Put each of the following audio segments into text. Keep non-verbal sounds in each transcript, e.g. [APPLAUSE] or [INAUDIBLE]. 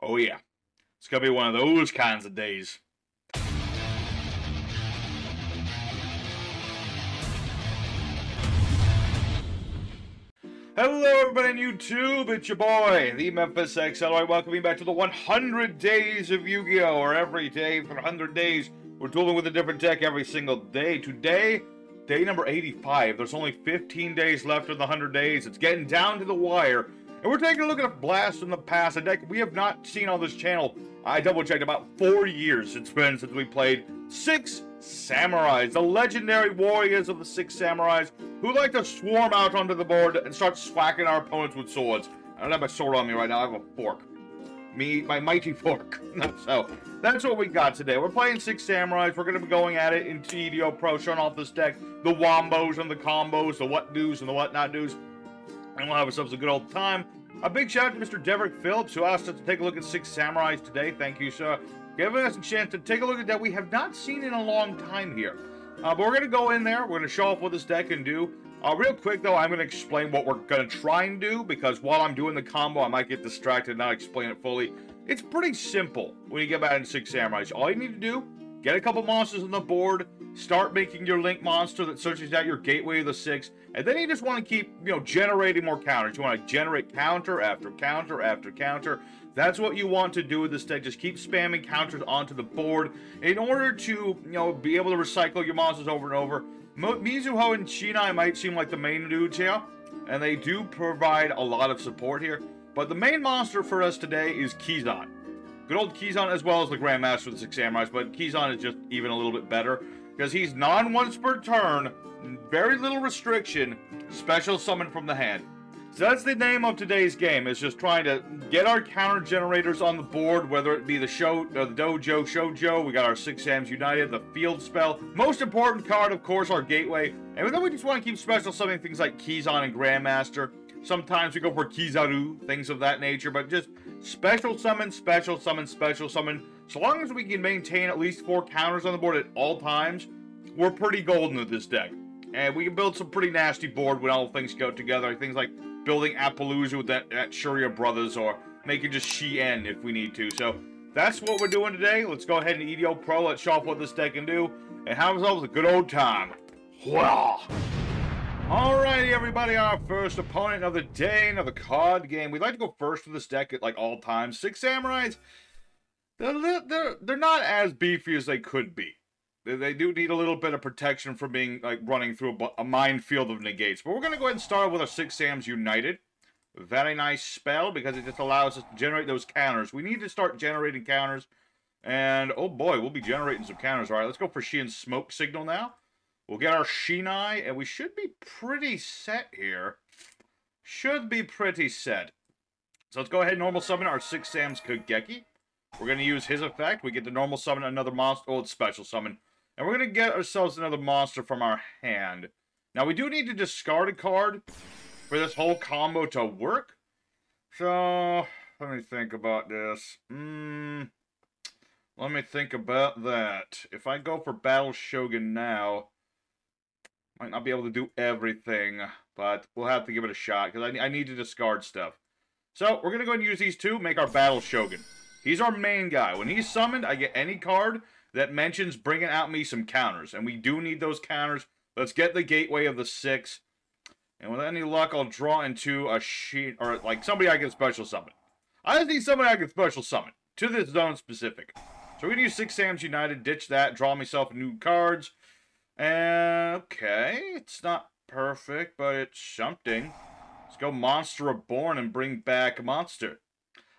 Oh yeah. It's gonna be one of those kinds of days. Hello everybody on YouTube, it's your boy, the Memphis XL. welcome you back to the 100 Days of Yu-Gi-Oh! Or every day for 100 days, we're dueling with a different deck every single day. Today, day number 85. There's only 15 days left of the 100 days. It's getting down to the wire. And we're taking a look at a blast from the past, a deck we have not seen on this channel. I double-checked about four years it's been since we played Six Samurais, the legendary warriors of the Six Samurais, who like to swarm out onto the board and start swacking our opponents with swords. I don't have my sword on me right now, I have a fork. Me, my mighty fork. [LAUGHS] so, that's what we got today. We're playing Six Samurais. We're going to be going at it in EDO Pro, showing off this deck, the wombos and the combos, the what do's and the what not do's and we'll have ourselves a good old time. A big shout out to Mr. Derek Phillips, who asked us to take a look at Six Samurais today. Thank you, sir. Giving us a chance to take a look at that we have not seen in a long time here. Uh, but we're going to go in there. We're going to show off what this deck can do. Uh, real quick, though, I'm going to explain what we're going to try and do, because while I'm doing the combo, I might get distracted and not explain it fully. It's pretty simple when you get back into Six Samurais. All you need to do, get a couple monsters on the board, start making your Link monster that searches out your Gateway of the Six, and then you just want to keep, you know, generating more counters. You want to generate counter after counter after counter. That's what you want to do with this deck. Just keep spamming counters onto the board in order to, you know, be able to recycle your monsters over and over. Mizuho and Shinai might seem like the main dudes here, and they do provide a lot of support here. But the main monster for us today is Kizan. Good old Kizan as well as the Grandmaster of the Six Samurais, but Kizan is just even a little bit better because he's non once per turn, very little restriction, special summon from the hand. So that's the name of today's game, is just trying to get our counter generators on the board, whether it be the show, uh, the dojo, shoujo, we got our Six Sams United, the field spell. Most important card, of course, our gateway. And then we just want to keep special summoning things like Kizan and Grandmaster. Sometimes we go for Kizaru, things of that nature, but just special summon, special summon, special summon. So long as we can maintain at least four counters on the board at all times, we're pretty golden with this deck. And we can build some pretty nasty board when all things go together. Things like building Apollousa with that, that Shuria Brothers or making just Shien if we need to. So that's what we're doing today. Let's go ahead and EDO Pro. Let's show off what this deck can do and have ourselves a good old time. Well. Alrighty, everybody, our first opponent of the day, another card game. We'd like to go first with this deck at like all times. Six Samurais, they're, they're, they're not as beefy as they could be. They do need a little bit of protection from being like running through a, a minefield of negates. But we're going to go ahead and start with our Six Sams United. Very nice spell because it just allows us to generate those counters. We need to start generating counters. And, oh boy, we'll be generating some counters. All right, let's go for Shien's Smoke Signal now. We'll get our Shinai, and we should be pretty set here. Should be pretty set. So let's go ahead and normal summon our Six Sams Kageki. We're going to use his effect. We get to normal summon another monster. Oh, it's special summon. And we're going to get ourselves another monster from our hand. Now, we do need to discard a card for this whole combo to work. So, let me think about this. Hmm. Let me think about that. If I go for Battle Shogun now, might not be able to do everything, but we'll have to give it a shot, because I, I need to discard stuff. So, we're going to go and use these two, make our Battle Shogun. He's our main guy. When he's summoned, I get any card that mentions bringing out me some counters. And we do need those counters. Let's get the gateway of the six. And with any luck, I'll draw into a sheet, or like somebody I can special summon. I just need somebody I can special summon, to this zone specific. So we're going to use Six Sams United, ditch that, draw myself new cards. And, okay, it's not perfect, but it's something. Let's go Monster Reborn and bring back Monster.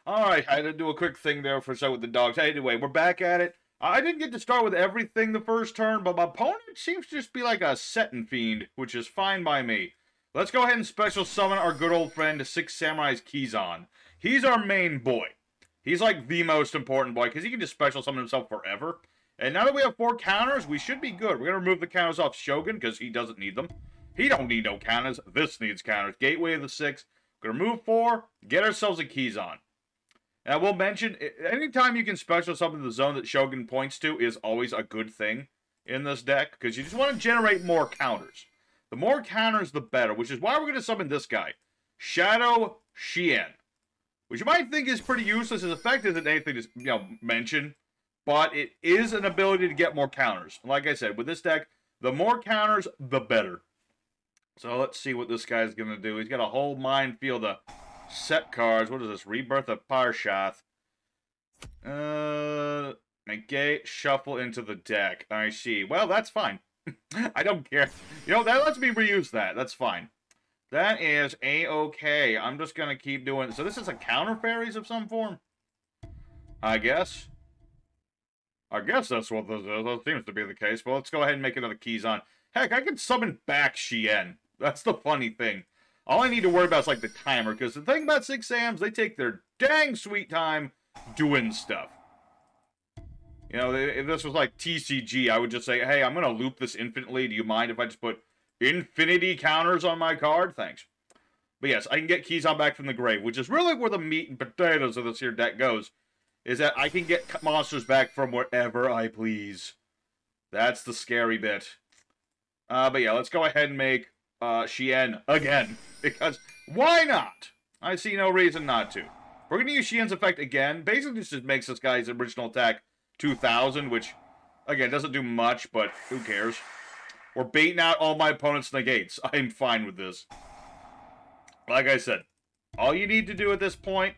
Alright, I had to do a quick thing there for second with the dogs. Anyway, we're back at it. I didn't get to start with everything the first turn, but my opponent seems to just be like a setting fiend, which is fine by me. Let's go ahead and special summon our good old friend Six Samurai's Kizan. He's our main boy. He's like the most important boy, because he can just special summon himself forever. And now that we have four counters, we should be good. We're going to remove the counters off Shogun, because he doesn't need them. He don't need no counters. This needs counters. Gateway of the Six. We're going to remove four, get ourselves a Kizan. And I will mention, anytime you can special summon the zone that Shogun points to is always a good thing in this deck, because you just want to generate more counters. The more counters, the better, which is why we're going to summon this guy. Shadow Shien. which you might think is pretty useless. His effect isn't anything to you know mention, but it is an ability to get more counters. like I said, with this deck, the more counters, the better. So let's see what this guy's going to do. He's got a whole minefield of set cards. What is this? Rebirth of Parshath. Uh, negate, shuffle into the deck. I see. Well, that's fine. [LAUGHS] I don't care. You know, that lets me reuse that. That's fine. That is a-okay. I'm just going to keep doing... So this is a counter fairies of some form? I guess. I guess that's what. That seems to be the case. But let's go ahead and make another Kizan. Heck, I can summon back Shien. That's the funny thing. All I need to worry about is like the timer, because the thing about 6 Sams, they take their dang sweet time doing stuff. You know, if this was like TCG, I would just say, hey, I'm going to loop this infinitely. Do you mind if I just put infinity counters on my card? Thanks. But yes, I can get Kizan back from the grave, which is really where the meat and potatoes of this here deck goes, is that I can get monsters back from wherever I please. That's the scary bit. Uh, but yeah, let's go ahead and make uh, Shien again, [LAUGHS] because why not? I see no reason not to. We're going to use Shien's effect again. Basically, this just makes this guy's original attack 2,000, which, again, doesn't do much, but who cares? We're baiting out all my opponent's negates. [LAUGHS] I'm fine with this. Like I said, all you need to do at this point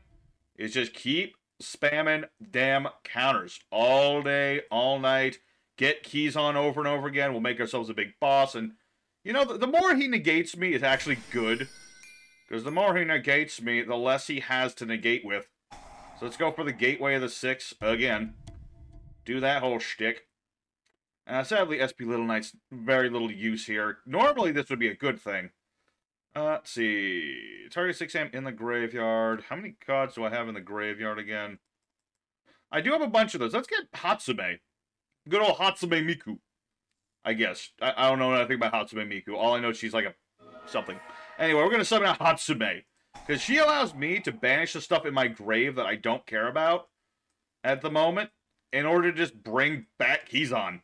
is just keep spamming damn counters all day, all night. Get Kizan over and over again. We'll make ourselves a big boss. And, you know, the, the more he negates me is actually good. Because the more he negates me, the less he has to negate with. So let's go for the Gateway of the Six again do that whole shtick. Uh, sadly, SP Little Knight's very little use here. Normally, this would be a good thing. Uh, let's see. Target 6 am in the graveyard. How many cards do I have in the graveyard again? I do have a bunch of those. Let's get Hatsume. Good old Hatsume Miku. I guess. I, I don't know anything about Hatsume Miku. All I know is she's like a something. Anyway, we're going to summon out Hatsume. Because she allows me to banish the stuff in my grave that I don't care about at the moment in order to just bring back Kizan.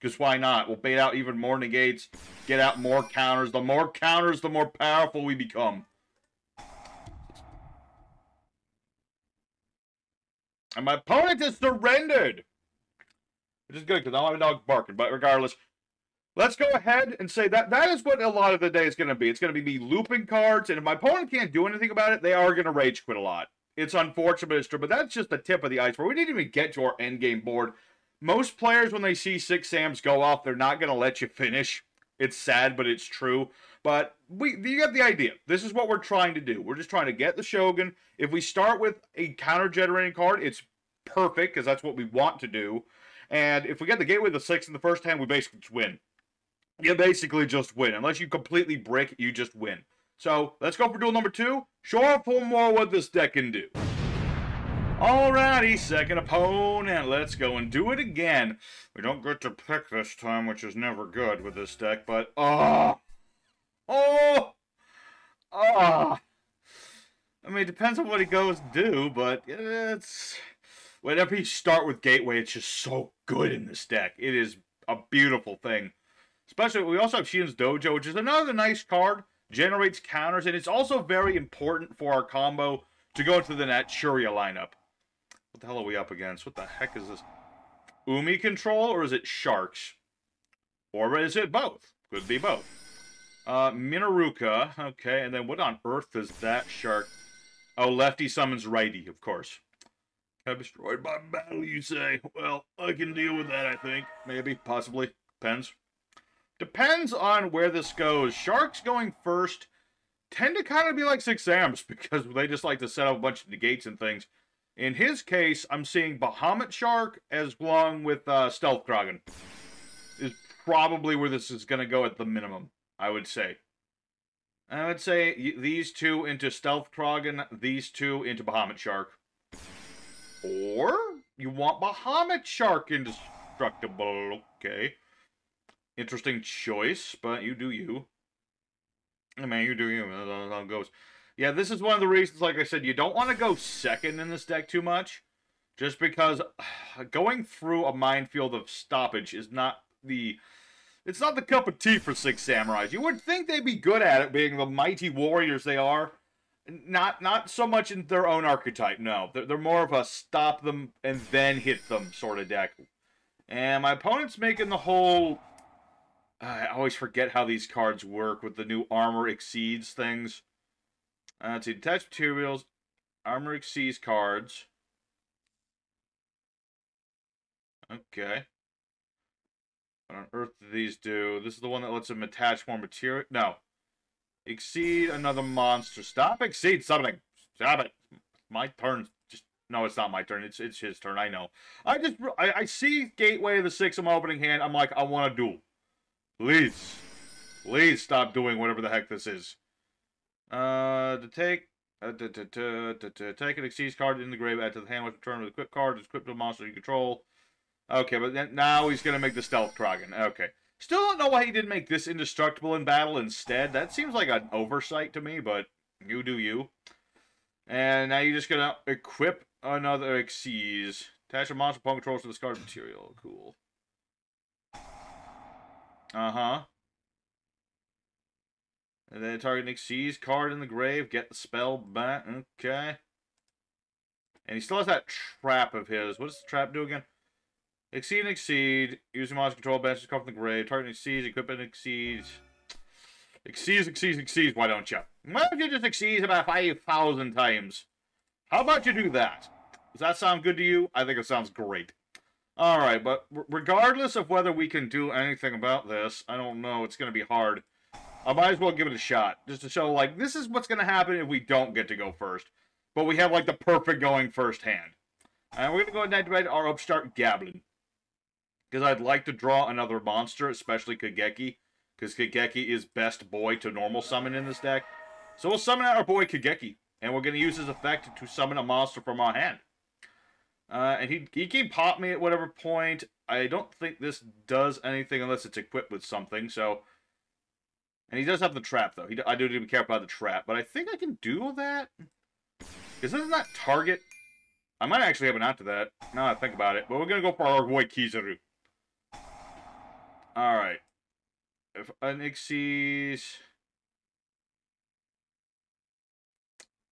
Because why not? We'll bait out even more negates, get out more counters. The more counters, the more powerful we become. And my opponent has surrendered. Which is good, because I don't have a dog barking. But regardless, let's go ahead and say that that is what a lot of the day is going to be. It's going to be me looping cards, and if my opponent can't do anything about it, they are going to rage quit a lot. It's unfortunate, it's true, but that's just the tip of the iceberg. We didn't even get to our end game board. Most players, when they see six Sams go off, they're not going to let you finish. It's sad, but it's true. But we, you get the idea. This is what we're trying to do. We're just trying to get the Shogun. If we start with a counter-generating card, it's perfect, because that's what we want to do. And if we get the Gateway the Six in the first hand, we basically just win. You basically just win. Unless you completely brick, you just win. So let's go for duel number two. Show off more what this deck can do. Alrighty, second opponent. Let's go and do it again. We don't get to pick this time, which is never good with this deck, but... Ah! Oh! Oh! Oh! I mean, it depends on what he goes to do, but it's... Whenever you start with Gateway, it's just so good in this deck. It is a beautiful thing. Especially, we also have Shien's Dojo, which is another nice card generates counters, and it's also very important for our combo to go into the Naturia lineup. What the hell are we up against? What the heck is this? Umi control, or is it Sharks? Or is it both? Could be both. Uh, Minaruka, okay, and then what on earth is that shark? Oh, lefty summons righty, of course. Got destroyed by battle, you say? Well, I can deal with that, I think. Maybe, possibly. Depends. Depends on where this goes. Sharks going first tend to kind of be like Six Sams [LAUGHS] because they just like to set up a bunch of negates and things. In his case, I'm seeing Bahamut Shark as long with uh, Stealth Kragen. Is probably where this is going to go at the minimum, I would say. I would say these two into Stealth Kragen, these two into Bahamut Shark. Or you want Bahamut Shark indestructible, okay. Interesting choice, but you do you. I mean, you do you. That's how it goes. Yeah, this is one of the reasons, like I said, you don't want to go second in this deck too much. Just because uh, going through a minefield of stoppage is not the... It's not the cup of tea for Six Samurais. You would think they'd be good at it, being the mighty warriors they are. Not not so much in their own archetype, no. They're, they're more of a stop them and then hit them sort of deck. And my opponent's making the whole... I always forget how these cards work with the new armor exceeds things. Uh, let's see, detached materials, armor exceeds cards. Okay. What on earth do these do? This is the one that lets him attach more material. No. Exceed another monster. Stop exceed something. Stop it. My turn. Just no, it's not my turn. It's it's his turn. I know. I just I, I see Gateway of the Six. I'm opening hand. I'm like I want to duel. Please, please stop doing whatever the heck this is. Uh, to take uh, to, to, to, to, take an Exceed card in the grave, add to the hand with return with equip card, equipped to a monster you control. Okay, but then, now he's going to make the Stealth Kragen. Okay. Still don't know why he didn't make this indestructible in battle instead. That seems like an oversight to me, but you do you. And now you're just going to equip another Exceed. Attach a monster pawn controls to this card material. Cool. Uh-huh. And then target Exceed card in the grave. Get the spell back. Okay. And he still has that trap of his. What does the trap do again? Exceed and exceed. Using monster control benches come from the grave. Target exceeds, equipment exceeds. Exceeds, exceeds, exceeds. Why don't you? Why don't you just exceed about 5,000 times? How about you do that? Does that sound good to you? I think it sounds great. Alright, but regardless of whether we can do anything about this, I don't know. It's going to be hard. I might as well give it a shot. Just to show, like, this is what's going to happen if we don't get to go first. But we have, like, the perfect going first hand. And we're going to go ahead and activate our upstart Goblin. Because I'd like to draw another monster, especially Kageki. Because Kageki is best boy to normal summon in this deck. So we'll summon out our boy Kageki. And we're going to use his effect to summon a monster from our hand. Uh, and he, he can pop me at whatever point. I don't think this does anything unless it's equipped with something, so... And he does have the trap, though. He, I do need to be careful about the trap, but I think I can do that. Because doesn't that target... I might actually have an answer to that, now I think about it. But we're going to go for our boy Kizaru. Alright. If exceeds...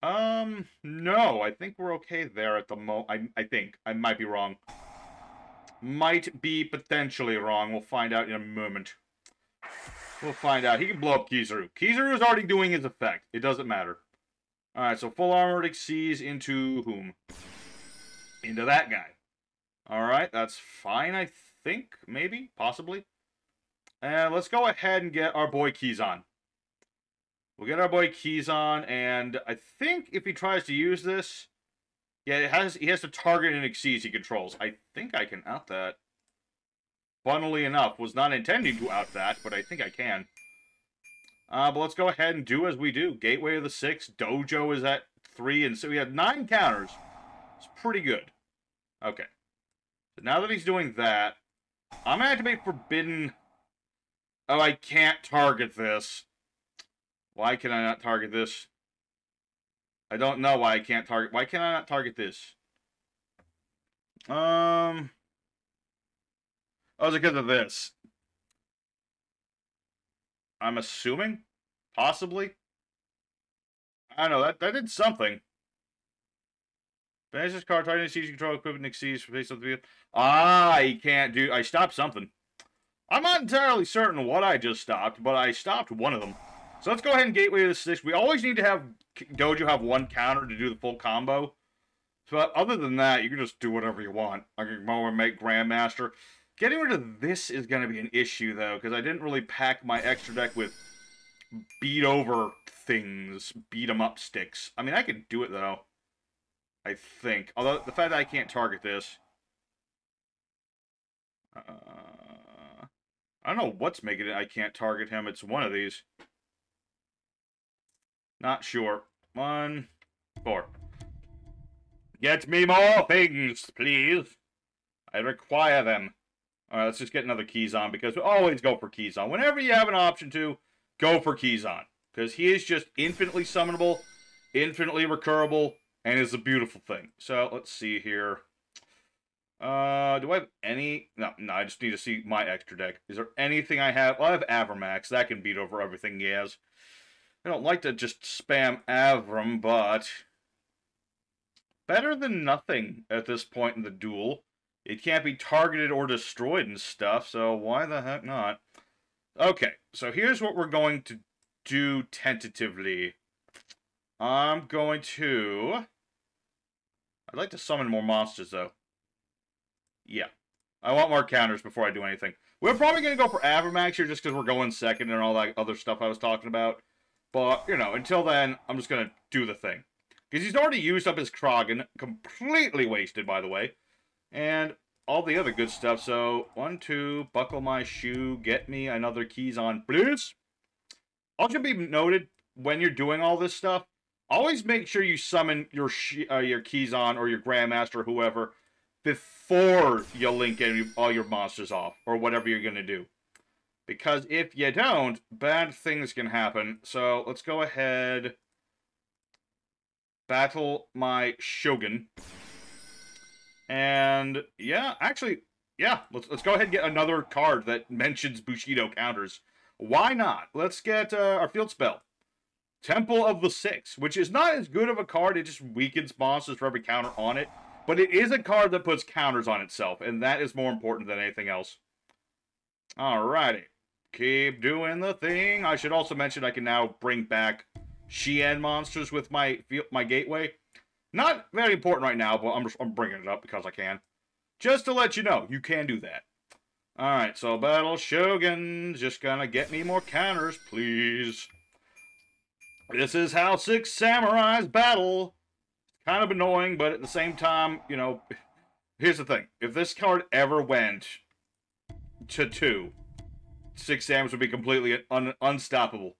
Um, no, I think we're okay there at the mo- I, I think. I might be wrong. Might be potentially wrong. We'll find out in a moment. We'll find out. He can blow up Kizaru. Kizaru is already doing his effect. It doesn't matter. Alright, so full armored exceeds into whom? Into that guy. Alright, that's fine, I think. Maybe. Possibly. And let's go ahead and get our boy Kizan. We'll get our boy Kizan, and I think if he tries to use this, yeah, it has he has to target and exceed he controls. I think I can out that. Funnily enough, was not intending to out that, but I think I can. Uh, but let's go ahead and do as we do. Gateway of the Six, Dojo is at three, and so we have nine counters. It's pretty good. Okay. So now that he's doing that, I'm going to activate Forbidden Oh, I can't target this. Why can I not target this? I don't know why I can't target. Why can I not target this? Um. Oh, it because of this? I'm assuming? Possibly? I don't know. That, that did something. This card, targeting siege control equipment exceeds for face of the field. Ah, he can't do. I stopped something. I'm not entirely certain what I just stopped, but I stopped one of them. So let's go ahead and gateway this six. We always need to have Dojo have one counter to do the full combo. So other than that, you can just do whatever you want. I can go and make Grandmaster. Getting rid of this is going to be an issue, though, because I didn't really pack my extra deck with beat over things, beat 'em up sticks. I mean, I could do it, though. I think. Although, the fact that I can't target this... Uh, I don't know what's making it I can't target him. It's one of these. Not sure. One, four. Get me more things, please. I require them. Alright, let's just get another Kizan because we always go for Kizan. Whenever you have an option to, go for Kizan Because he is just infinitely summonable, infinitely recurable, and is a beautiful thing. So, let's see here. Uh, do I have any? No, no, I just need to see my extra deck. Is there anything I have? Well, I have Avramax. That can beat over everything he has. I don't like to just spam Avram, but better than nothing at this point in the duel. It can't be targeted or destroyed and stuff, so why the heck not? Okay, so here's what we're going to do tentatively. I'm going to... I'd like to summon more monsters, though. Yeah. I want more counters before I do anything. We're probably going to go for Avramax here just because we're going second and all that other stuff I was talking about. But, you know, until then, I'm just going to do the thing. Because he's already used up his Kragen. Completely wasted, by the way. And all the other good stuff. So, one, two, buckle my shoe, get me another Kizan, please. Also be noted, when you're doing all this stuff, always make sure you summon your uh, your Kizan or your Grandmaster or whoever before you link in all your monsters off or whatever you're going to do. Because if you don't, bad things can happen. So let's go ahead. Battle my Shogun. And yeah, actually, yeah, let's let's go ahead and get another card that mentions Bushido counters. Why not? Let's get uh, our field spell. Temple of the Six, which is not as good of a card. It just weakens monsters for every counter on it. But it is a card that puts counters on itself, and that is more important than anything else. Alrighty. Keep doing the thing. I should also mention I can now bring back Shien monsters with my my gateway. Not very important right now, but I'm, just, I'm bringing it up because I can. Just to let you know, you can do that. Alright, so Battle Shogun's just gonna get me more counters, please. This is how six samurais battle. Kind of annoying, but at the same time, you know, here's the thing. If this card ever went to two, Six Samurais would be completely un unstoppable.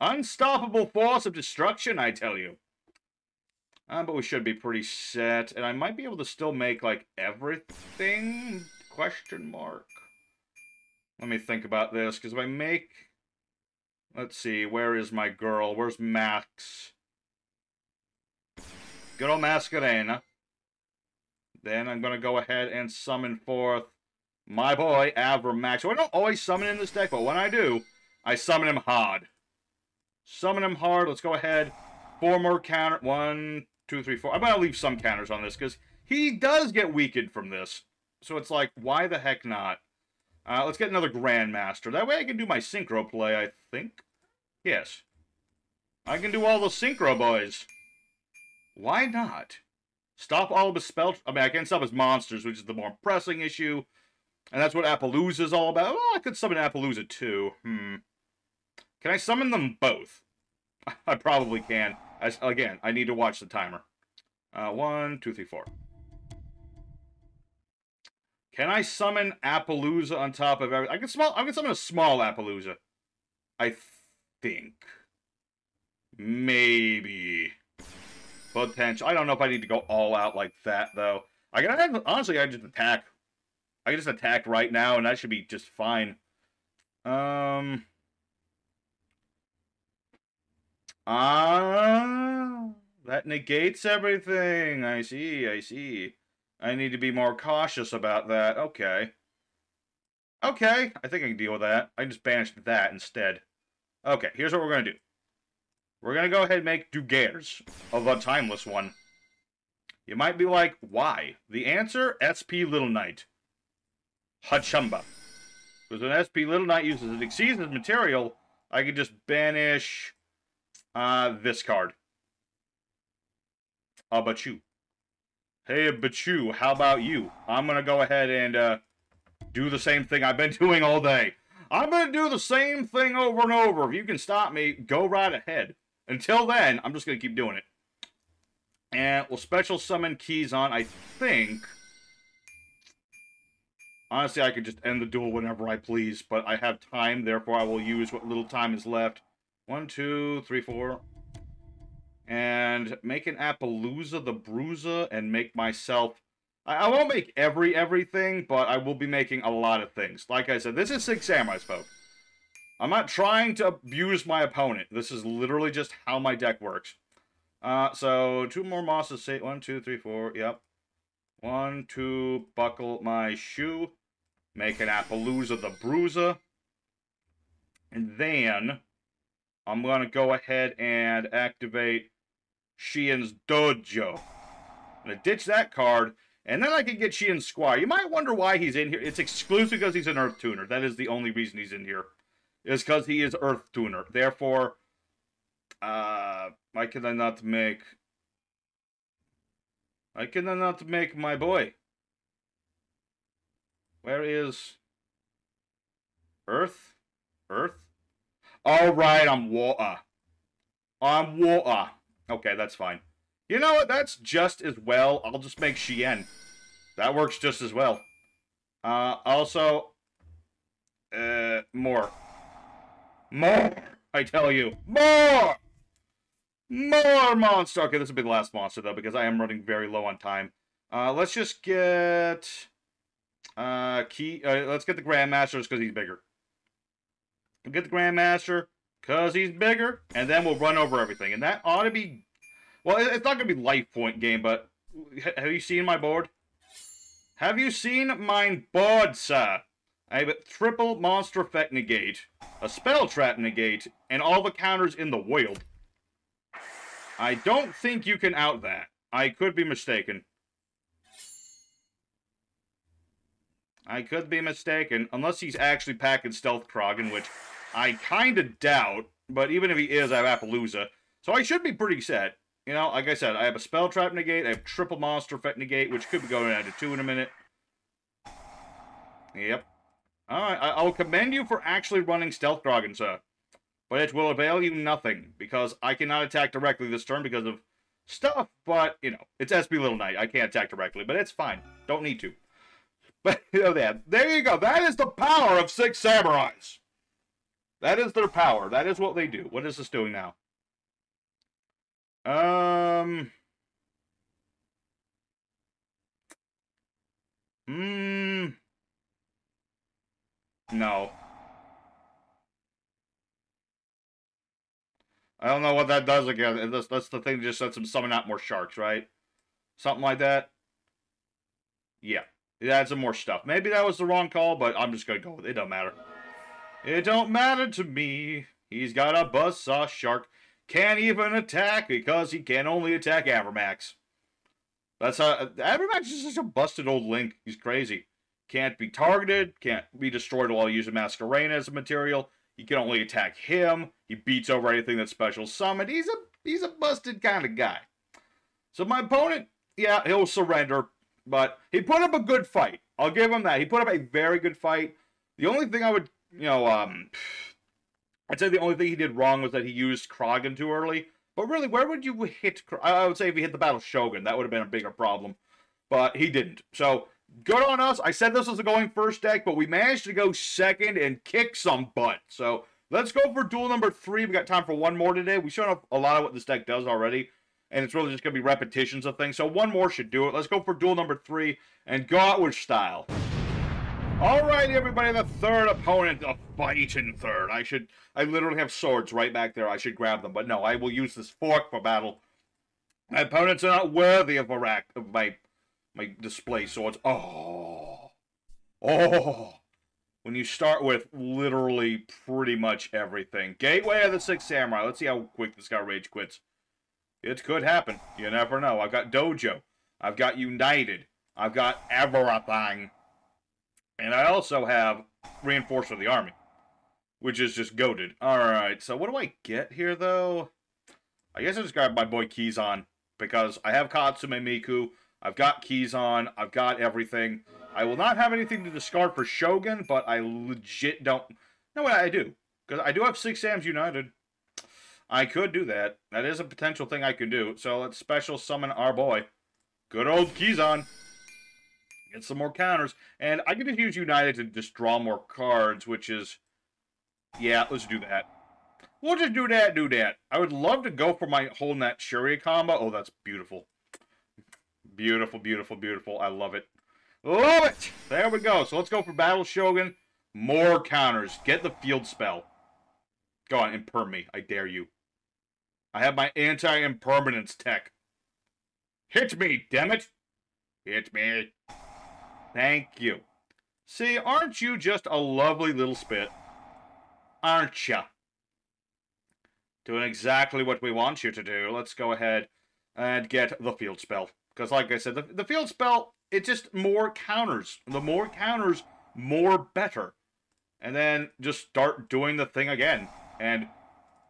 Unstoppable force of destruction, I tell you. Uh, but we should be pretty set. And I might be able to still make, like, everything? Question mark. Let me think about this, because if I make... Let's see, where is my girl? Where's Max? Good old Masquerena. Then I'm going to go ahead and summon forth my boy, Avramax. So I don't always summon in this deck, but when I do, I summon him hard. Summon him hard. Let's go ahead. Four more counter. One, two, three, four. I'm going to leave some counters on this because he does get weakened from this. So it's like, why the heck not? Uh, let's get another Grandmaster. That way I can do my Synchro play, I think. Yes. I can do all the Synchro boys. Why not? Stop all of his spell... I mean, I can stop his monsters, which is the more pressing issue. And that's what Apollousa is all about. Oh, I could summon Apollousa too. Hmm. Can I summon them both? [LAUGHS] I probably can. As, again, I need to watch the timer. Uh, one, two, three, four. Can I summon Apollousa on top of everything? I can small. I can summon a small Apollousa. I think. Maybe. Potential. I don't know if I need to go all out like that though. I can honestly. I just attack. I can just attack right now, and that should be just fine. Um. Ah, that negates everything. I see, I see. I need to be more cautious about that. Okay. Okay, I think I can deal with that. I just banished that instead. Okay, here's what we're going to do. We're going to go ahead and make Dugares of a Timeless one. You might be like, why? The answer, SP Little Knight. Hachumba. Because when SP Little Knight uses it exceeds his material, I can just banish uh, this card. How about you? Hey, Bachu, how about you? I'm going to go ahead and uh, do the same thing I've been [LAUGHS] doing all day. I'm going to do the same thing over and over. If you can stop me, go right ahead. Until then, I'm just going to keep doing it. And we'll special summon Kizan, I think... Honestly, I could just end the duel whenever I please, but I have time, therefore I will use what little time is left. One, two, three, four. And make an Apollousa the Bruiser and make myself... I, I won't make every everything, but I will be making a lot of things. Like I said, this is Six Samurais, folks. I'm not trying to abuse my opponent. This is literally just how my deck works. Uh, so, two more mosses. Say one, two, three, four. Yep. One, two, buckle my shoe. Make an Apollousa the Bruiser. And then I'm going to go ahead and activate Shien's Dojo. I'm to ditch that card, and then I can get Shien's Squire. You might wonder why he's in here. It's exclusive because he's an Earth Tuner. That is the only reason he's in here. Is because he is Earth Tuner. Therefore, uh, why can I not make... Why can I not make my boy? Where is... Earth? Earth? All right, I'm water. I'm water. Okay, that's fine. You know what? That's just as well. I'll just make Shien. That works just as well. Uh, also, uh, more. More! I tell you. More! More monster! Okay, this will be the last monster, though, because I am running very low on time. Uh, let's just get... Uh, key... Uh, let's get the Grandmaster, because he's bigger. Get the Grandmaster, because he's bigger, and then we'll run over everything. And that ought to be... Well, it's not going to be life point game, but... Have you seen my board? Have you seen my board, sir? I have a triple monster effect negate, a spell trap negate, and all the counters in the world. I don't think you can out that. I could be mistaken. I could be mistaken, unless he's actually packing Stealth Kragen, which I kind of doubt, but even if he is, I have Apollousa. So I should be pretty set. You know, like I said, I have a Spell Trap negate, I have Triple Monster Effect negate, which could be going down to two in a minute. Yep. Alright, I'll commend you for actually running Stealth Kragen, sir. But it will avail you nothing, because I cannot attack directly this turn because of stuff, but, you know, it's SP Little Knight. I can't attack directly, but it's fine. Don't need to. [LAUGHS] But, you know, that. There you go. That is the power of Six Samurais. That is their power. That is what they do. What is this doing now? Um. Hmm. No. I don't know what that does again. That's, that's the thing that just lets him summon out more sharks, right? Something like that. Yeah. It adds some more stuff. Maybe that was the wrong call, but I'm just going to go with it. It don't matter. It don't matter to me. He's got a buzzsaw shark. Can't even attack because he can only attack Avramax. That's a Avramax is such a busted old link. He's crazy. Can't be targeted. Can't be destroyed while using Masquerena as a material. He can only attack him. He beats over anything that's special summoned. He's a he's a busted kind of guy. So my opponent, yeah, he'll surrender, but he put up a good fight. I'll give him that. He put up a very good fight. The only thing I would you know, um, I'd say the only thing he did wrong was that he used Kragen too early. But really, where would you hit? I would say if he hit the Battle Shogun, that would have been a bigger problem. But he didn't. So good on us. I said this was a going first deck, but we managed to go second and kick some butt. So let's go for duel number three. We got time for one more today. We showed off a lot of what this deck does already. And it's really just going to be repetitions of things. So one more should do it. Let's go for duel number three and go out with style. Alright, everybody, the third opponent, the fighting third. I should, I literally have swords right back there. I should grab them, but no, I will use this fork for battle. My opponents are not worthy of, rack, of my, my display swords. Oh. Oh. When you start with literally pretty much everything. Gateway of the Six Samurai. Let's see how quick this guy rage quits. It could happen. You never know. I've got Dojo. I've got United. I've got everything. And I also have Reinforcement of the Army, which is just goaded. Alright, so what do I get here, though? I guess I just got my boy Kizan, because I have Katsume Miku, I've got Kizan, I've got everything. I will not have anything to discard for Shogun, but I legit don't... No, I do. Because I do have Six Sams United. I could do that. That is a potential thing I could do. So let's special summon our boy. Good old Kizan. Get some more counters. And I can just use United to just draw more cards, which is... Yeah, let's do that. We'll just do that, do that. I would love to go for my whole net Shuri combo. Oh, that's beautiful. Beautiful, beautiful, beautiful. I love it. Love it! There we go. So let's go for Battle Shogun. More counters. Get the field spell. Go on, imperm me. I dare you. I have my anti-impermanence tech. Hit me, damn it! Hit me. Thank you. See, aren't you just a lovely little spit? Aren't ya? Doing exactly what we want you to do. Let's go ahead and get the field spell. Because like I said, the, the field spell, it just more counters. The more counters, more better. And then just start doing the thing again. And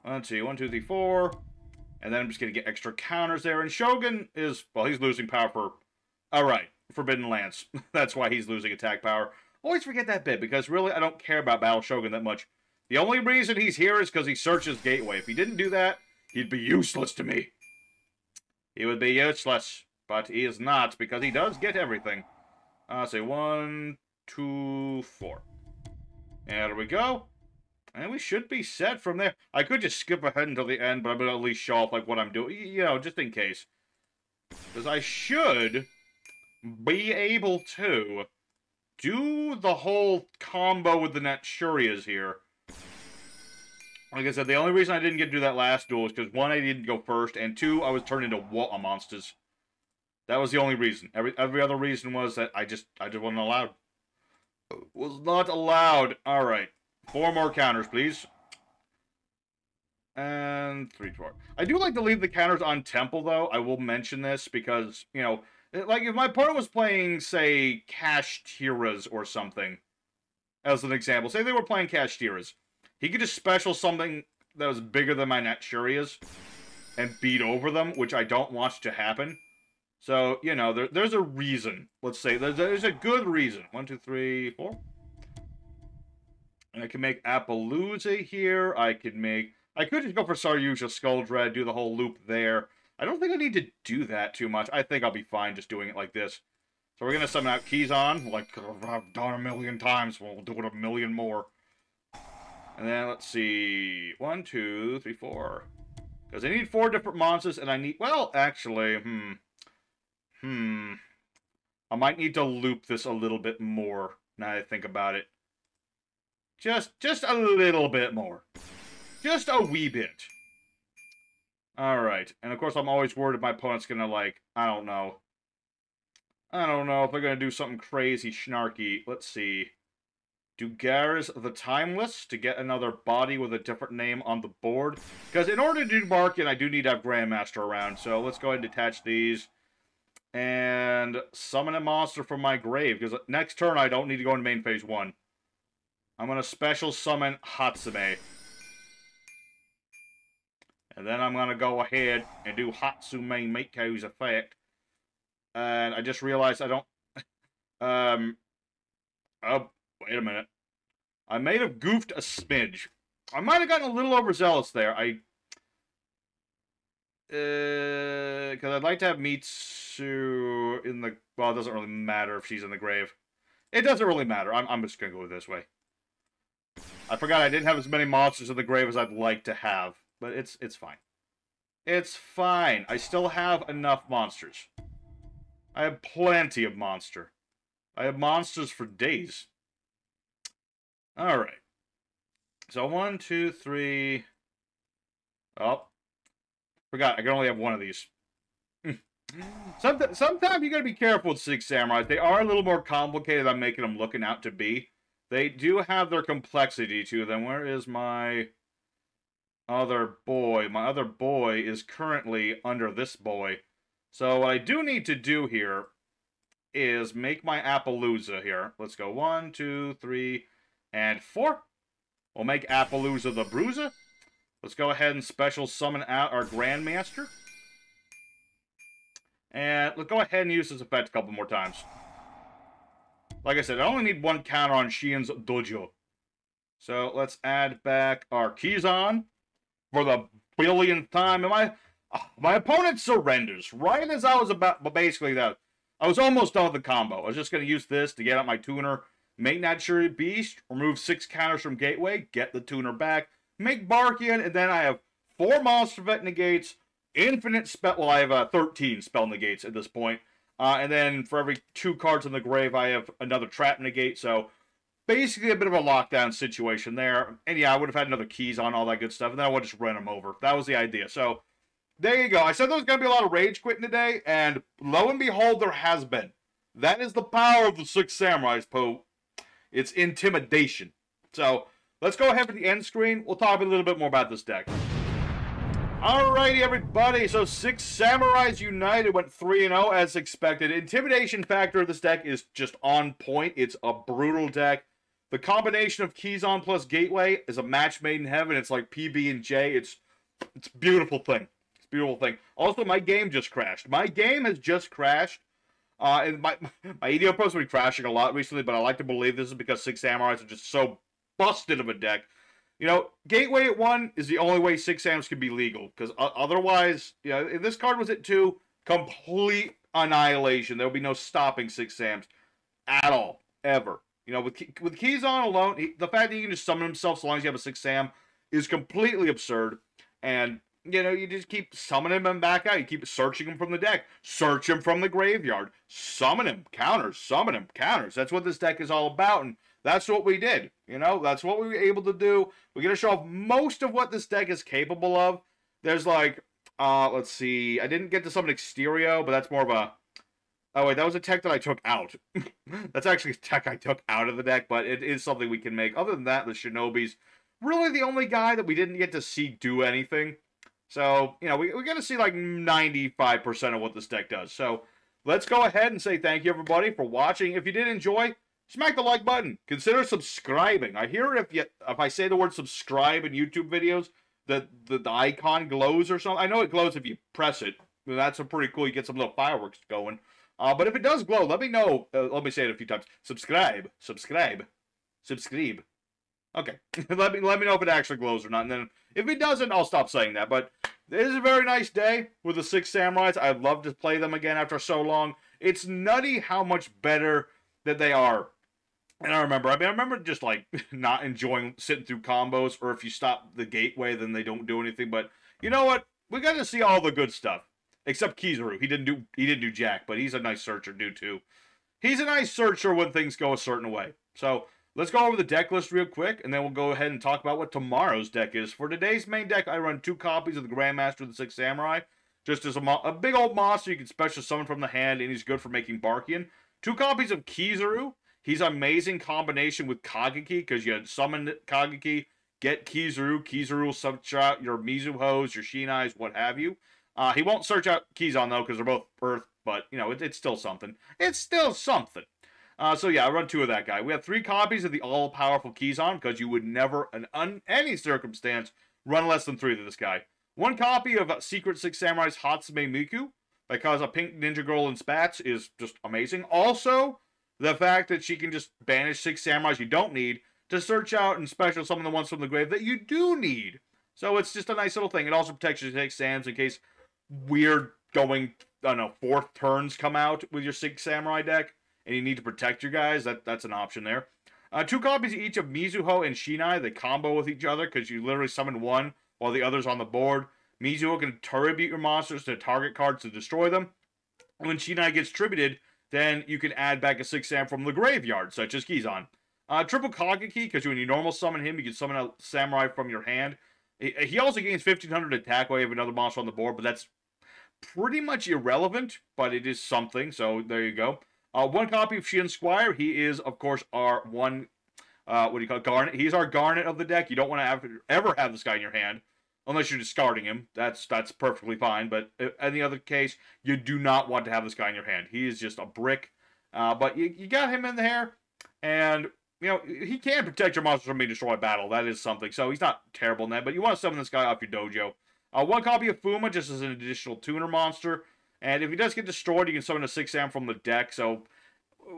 let's see, one, two, three, four. And then I'm just going to get extra counters there. And Shogun is, well, he's losing power for, all right, Forbidden Lance. [LAUGHS] That's why he's losing attack power. Always forget that bit, because really I don't care about Battle Shogun that much. The only reason he's here is because he searches Gateway. If he didn't do that, he'd be useless to me. He would be useless, but he is not, because he does get everything. Uh, say one, two, four. And there we go. And we should be set from there. I could just skip ahead until the end, but I'm going to at least show off like what I'm doing, you know, just in case. Because I should be able to do the whole combo with the Naturias here. Like I said, the only reason I didn't get to do that last duel is because, one, I didn't go first, and two, I was turned into what uh, monsters. That was the only reason. Every every other reason was that I just I just wasn't allowed. Was not allowed. All right. Four more counters, please. And three, four. I do like to leave the counters on temple, though. I will mention this because, you know, like if my opponent was playing, say, Kashtiras or something, as an example, say they were playing Kashtiras, he could just special something that was bigger than my Naturias and beat over them, which I don't want to happen. So, you know, there, there's a reason. Let's say there's, there's a good reason. One, two, three, four. I can make Apollousa here. I could make... I could just go for Saryuja Skull Dread, do the whole loop there. I don't think I need to do that too much. I think I'll be fine just doing it like this. So we're going to summon out Kizan, like I've done a million times. We'll do it a million more. And then let's see. One, two, three, four. Because I need four different monsters, and I need... Well, actually, hmm. Hmm. I might need to loop this a little bit more, now I think about it. Just, just a little bit more. Just a wee bit. Alright. And of course, I'm always worried if my opponent's gonna, like, I don't know. I don't know if they're gonna do something crazy, snarky. Let's see. Dugares the Timeless to get another body with a different name on the board. Because in order to do Markin, I do need to have Grandmaster around. So let's go ahead and detach these. And summon a monster from my grave. Because next turn, I don't need to go into main phase 1. I'm going to special summon Hatsume. And then I'm going to go ahead and do Hatsume Miko's effect. And I just realized I don't... [LAUGHS] um... Oh, wait a minute. I may have goofed a smidge. I might have gotten a little overzealous there. I... Because uh, I'd like to have Mitsu in the... Well, it doesn't really matter if she's in the grave. It doesn't really matter. I'm, I'm just going to go this way. I forgot I didn't have as many monsters in the grave as I'd like to have, but it's it's fine. It's fine. I still have enough monsters. I have plenty of monster. I have monsters for days. Alright. So one, two, three... Oh. Forgot, I can only have one of these. [LAUGHS] sometimes, sometimes you gotta be careful with Six Samurais. They are a little more complicated than I'm making them looking out to be. They do have their complexity to them. Where is my other boy? My other boy is currently under this boy. So what I do need to do here is make my Apollousa here. Let's go one, two, three, and four. We'll make Apollousa the Bruiser. Let's go ahead and special summon out our Grandmaster. And let's go ahead and use this effect a couple more times. Like I said, I only need one counter on Shien's Dojo. So let's add back our Kizan for the billionth time. And my, my opponent surrenders right as I was about, but basically that, I was almost done with the combo. I was just going to use this to get out my tuner, make Naturia Beast, remove six counters from Gateway, get the tuner back, make Barkion, and then I have four Monster Vet negates, infinite spell, well I have uh, 13 spell negates at this point, uh, and then for every two cards in the grave, I have another trap negate. So basically a bit of a lockdown situation there. And yeah, I would have had another Kizan, all that good stuff. And then I would just run them over. That was the idea. So there you go. I said there was going to be a lot of rage quitting today. And lo and behold, there has been. That is the power of the Six Samurais, Poe. It's intimidation. So let's go ahead for the end screen. We'll talk a little bit more about this deck. Alrighty, everybody. So six Samurais United went 3-0 as expected. Intimidation factor of this deck is just on point. It's a brutal deck. The combination of Kizan plus Gateway is a match made in heaven. It's like PB and J. It's it's beautiful thing. It's beautiful thing. Also, my game just crashed. My game has just crashed. Uh, and my [LAUGHS] my EDO Pro's been crashing a lot recently, but I like to believe this is because Six Samurais are just so busted of a deck you know, Gateway at one is the only way six Sams can be legal because otherwise, you know, if this card was at two, complete annihilation. There will be no stopping six Sams at all, ever. You know, with with Kizan alone, he, the fact that he can just summon himself so long as you have a six Sam is completely absurd. And you know, you just keep summoning him back out. You keep searching him from the deck. Search him from the graveyard. Summon him. Counters. Summon him. Counters. That's what this deck is all about. And that's what we did. You know, that's what we were able to do. We're to show off most of what this deck is capable of. There's like, uh, let's see. I didn't get to summon Exterio, but that's more of a... Oh, wait, that was a tech that I took out. [LAUGHS] that's actually a tech I took out of the deck, but it is something we can make. Other than that, the Shinobi's really the only guy that we didn't get to see do anything. So, you know, we, we're going to see like 95% of what this deck does. So, let's go ahead and say thank you, everybody, for watching. If you did enjoy, smack the like button. Consider subscribing. I hear if you if I say the word subscribe in YouTube videos, the, the, the icon glows or something. I know it glows if you press it. That's a pretty cool. You get some little fireworks going. Uh, but if it does glow, let me know. Uh, let me say it a few times. Subscribe. Subscribe. Subscribe. Okay. [LAUGHS] let me let me know if it actually glows or not. And then if it doesn't, I'll stop saying that. But it is a very nice day with the six samurais. I'd love to play them again after so long. It's nutty how much better that they are. And I remember, I mean, I remember just like [LAUGHS] not enjoying sitting through combos, or if you stop the gateway, then they don't do anything. But you know what? We got to see all the good stuff, except Kizaru. He didn't do he didn't do jack, but he's a nice searcher dude too. He's a nice searcher when things go a certain way. So let's go over the deck list real quick, and then we'll go ahead and talk about what tomorrow's deck is. For today's main deck, I run two copies of the Grandmaster of the Six Samurai. Just as a, a big old monster you can special summon from the hand, and he's good for making Barkion. Two copies of Kizaru. He's an amazing combination with Kageki because you summon Kageki, get Kizaru. Kizaru will out your Mizuhos, your Shinais, what have you. Uh, he won't search out Kizan though because they're both Earth, but you know it, it's still something. It's still something. Uh, so yeah, I run two of that guy. We have three copies of the all-powerful Kizan because you would never, in un any circumstance, run less than three to this guy. One copy of Secret Six Samurai's Hatsume Miku because a pink ninja girl in spats is just amazing. Also, the fact that she can just banish six samurais you don't need to search out and special summon the ones from the grave that you do need. So it's just a nice little thing. It also protects your six Sams in case weird going, I don't know, fourth turns come out with your six samurai deck and you need to protect your guys. That That's an option there. Uh, two copies each of Mizuho and Shinai. They combo with each other because you literally summon one while the other's on the board. Mizuho can tribute your monsters to target cards to destroy them. When Shinai gets tributed, then you can add back a 6 Sam from the graveyard, such as Kizan. Uh, triple Kageki, because when you normal summon him, you can summon a Samurai from your hand. He also gains 1500 attack while you have another monster on the board, but that's pretty much irrelevant, but it is something, so there you go. Uh, one copy of Shien Squire. He is, of course, our one, uh, what do you call it, Garnet. He's our Garnet of the deck. You don't want to have, ever have this guy in your hand unless you're discarding him. That's that's perfectly fine. But in any other case, you do not want to have this guy in your hand. He is just a brick. Uh, but you, you got him in there, and you know he can protect your monsters from being destroyed by battle. That is something. So he's not terrible in that. But you want to summon this guy off your dojo. Uh, one copy of Fuma just as an additional tuner monster. And if he does get destroyed, you can summon a 6 am from the deck. So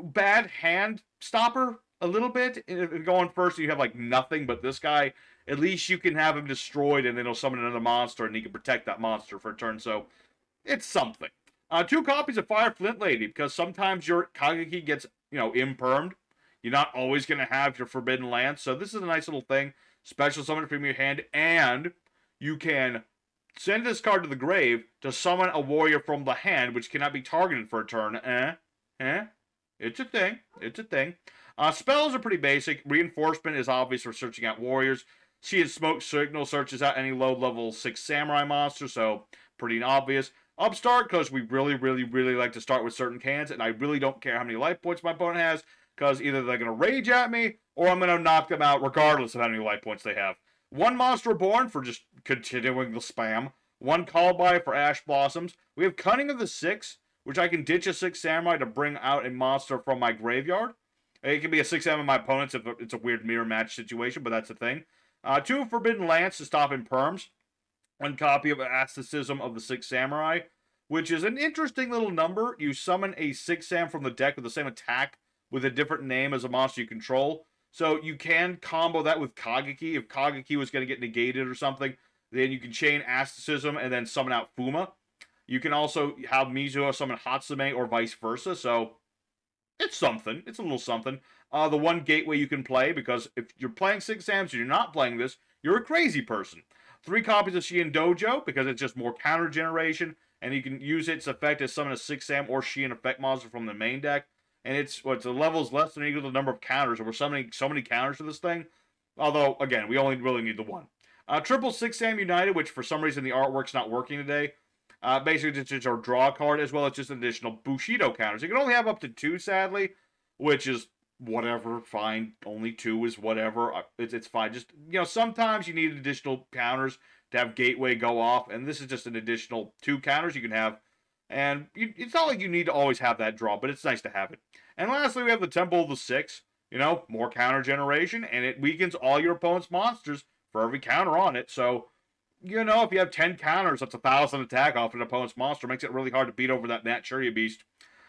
bad hand stopper a little bit. If you go on first, you have like nothing but this guy at least you can have him destroyed and then he'll summon another monster and he can protect that monster for a turn. So it's something. Uh, two copies of Fire Flint Lady because sometimes your Kageki gets, you know, impermed. You're not always going to have your Forbidden Lance. So this is a nice little thing. Special summon from your hand. And you can send this card to the grave to summon a warrior from the hand, which cannot be targeted for a turn. Eh? Eh? It's a thing. It's a thing. Uh, spells are pretty basic. Reinforcement is obvious for searching out warriors. She had Smoke Signal searches out any low level 6 Samurai monster, so pretty obvious. Upstart, because we really, really, really like to start with certain cans, and I really don't care how many life points my opponent has, because either they're going to rage at me, or I'm going to knock them out regardless of how many life points they have. One Monster Born for just continuing the spam. one call by for Ash Blossoms. We have Cunning of the Six, which I can ditch a Six Samurai to bring out a monster from my graveyard. It can be a 6 M of my opponents if it's a weird mirror match situation, but that's the thing. Uh, two Forbidden Lance to stop imperms. One copy of Asceticism of the Six Samurai, which is an interesting little number. You summon a 6 Sam from the deck with the same attack with a different name as a monster you control. So you can combo that with Kageki. If Kageki was going to get negated or something, then you can chain Asceticism and then summon out Fuma. You can also have Mizuho summon Hatsume or vice versa. So it's something. It's a little something. Uh, the one gateway you can play, because if you're playing Six Sams and you're not playing this, you're a crazy person. Three copies of Shien Dojo, because it's just more counter generation, and you can use its effect as summon a Six Sam or Shien effect monster from the main deck. And it's what's well, the levels less than equal to the number of counters, and we're summoning so many counters to this thing. Although, again, we only really need the one. Uh, triple Six Sam United, which for some reason the artwork's not working today. Uh, basically, it's just our draw card as well as just additional Bushido counters. You can only have up to two, sadly, which is whatever, fine. Only two is whatever. Uh, it's, it's fine. Just, you know, sometimes you need additional counters to have Gateway go off, and this is just an additional two counters you can have. And you, it's not like you need to always have that draw, but it's nice to have it. And lastly, we have the Temple of the Six. You know, more counter generation, and it weakens all your opponent's monsters for every counter on it. So, you know, if you have 10 counters, that's a 1,000 attack off an opponent's monster. Makes it really hard to beat over that Nat Beast.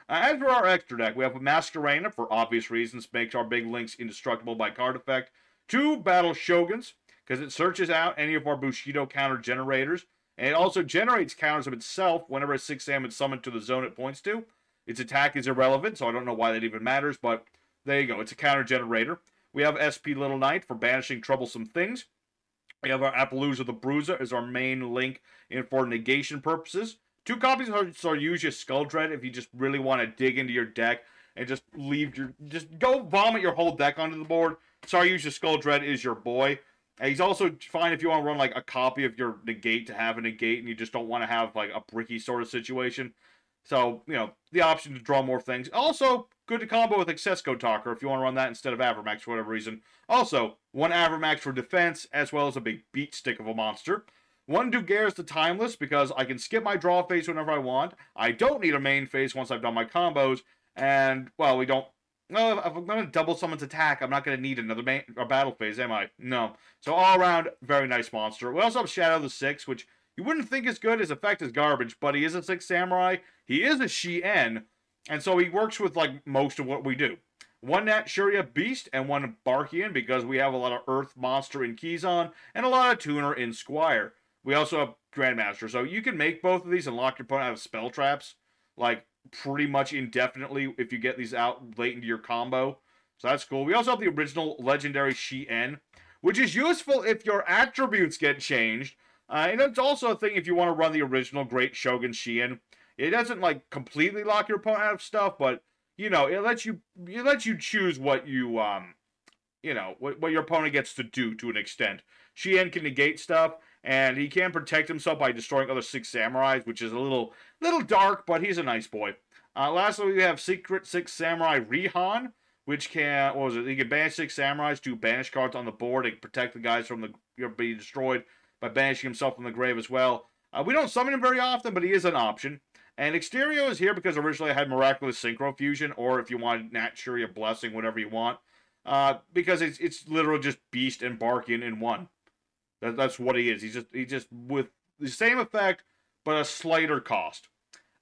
Uh, as for our extra deck, we have a Masquerena, for obvious reasons, makes our big links indestructible by card effect. Two Battle Shoguns, because it searches out any of our Bushido counter generators. And it also generates counters of itself whenever a 6 Sam is summoned to the zone it points to. Its attack is irrelevant, so I don't know why that even matters, but there you go. It's a counter generator. We have SP Little Knight for banishing troublesome things. We have our Apollousa the Bruiser as our main link in for negation purposes. Two copies are so use Skull Dread if you just really want to dig into your deck and just leave your just go vomit your whole deck onto the board. Sorry, Skull Dread is your boy. He's also fine if you want to run like a copy of your negate to have a negate and you just don't want to have like a bricky sort of situation. So, you know, the option to draw more things. Also, good to combo with Accesscode Talker if you want to run that instead of Avramax for whatever reason. Also, one Avramax for defense, as well as a big beat stick of a monster. One Dugares the Timeless, because I can skip my draw phase whenever I want. I don't need a main phase once I've done my combos. And, well, we don't... No, if I'm going to double someone's attack, I'm not going to need another or battle phase, am I? No. So all around, very nice monster. We also have Shadow the Six, which you wouldn't think is good. His effect is garbage, but he is a Six Samurai. He is a Shien, and so he works with, like, most of what we do. One Naturia Beast and one Barkion because we have a lot of Earth Monster in Kizan and a lot of Tuner in Squire. We also have Grandmaster. So you can make both of these and lock your opponent out of spell traps, like pretty much indefinitely if you get these out late into your combo. So that's cool. We also have the original legendary Shien, which is useful if your attributes get changed. Uh, and it's also a thing if you want to run the original Great Shogun Shien. It doesn't like completely lock your opponent out of stuff, but you know, it lets you it lets you choose what you um you know, what, what your opponent gets to do to an extent. Shien can negate stuff, and he can protect himself by destroying other six samurais, which is a little little dark, but he's a nice boy. Uh, lastly, we have Secret Six Samurai Rihan, which can what was it? He can banish six samurais to banish cards on the board and protect the guys from the you know, being destroyed by banishing himself from the grave as well. Uh, we don't summon him very often, but he is an option. And Exterio is here because originally I had Miraculous Synchro Fusion, or if you want Naturia Blessing, whatever you want. Uh, because it's it's literally just Beast and Barkion in one. That, that's what he is. He's just he just with the same effect, but a slighter cost.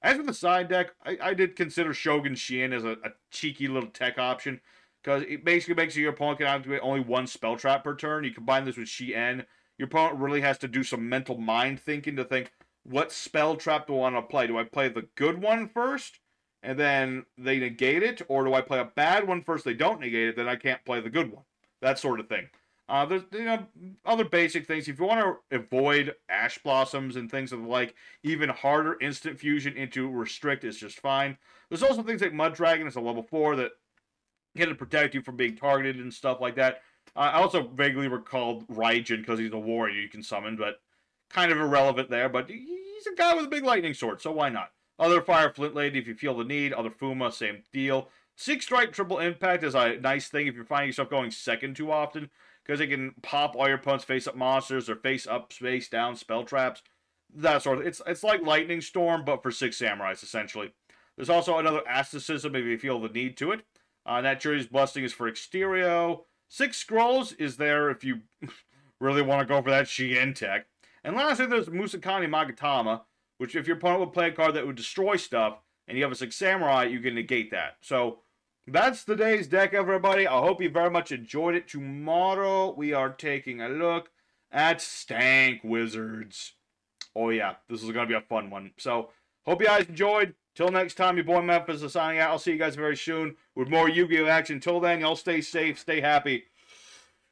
As for the side deck, I, I did consider Shogun Shien as a, a cheeky little tech option because it basically makes your opponent can activate only one spell trap per turn. You combine this with Shien, your opponent really has to do some mental mind thinking to think, what spell trap do I want to play? Do I play the good one first, and then they negate it, or do I play a bad one first? They don't negate it, then I can't play the good one. That sort of thing. Uh, there's you know other basic things. If you want to avoid ash blossoms and things of the like, even harder instant fusion into restrict is just fine. There's also things like Mudragon is a level four that can protect you from being targeted and stuff like that. Uh, I also vaguely recalled Raijin because he's a warrior you can summon, but kind of irrelevant there. But he's a guy with a big lightning sword, so why not? Other Fire Flint Lady if you feel the need. Other Fuma, same deal. Six Strike Triple Impact is a nice thing if you're finding yourself going second too often because it can pop all your opponent's face up monsters or face up, face down spell traps. that sort of. It's it's like Lightning Storm, but for six samurais essentially. There's also another Asceticism if you feel the need to it. Uh, that Journey's Blessing is for Exterio. Six Scrolls is there if you [LAUGHS] really want to go for that Shien tech. And lastly, there's Musakani Magatama, which if your opponent would play a card that would destroy stuff, and you have a Six Samurai, you can negate that. So that's the day's deck, everybody. I hope you very much enjoyed it. Tomorrow, we are taking a look at Stank Wizards. Oh, yeah, this is going to be a fun one. So, hope you guys enjoyed. Till next time, your boy Memphis is signing out. I'll see you guys very soon with more Yu-Gi-Oh! action. Till then, y'all stay safe, stay happy,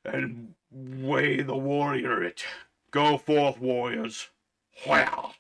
and way the warrior it. Go forth, warriors. Well.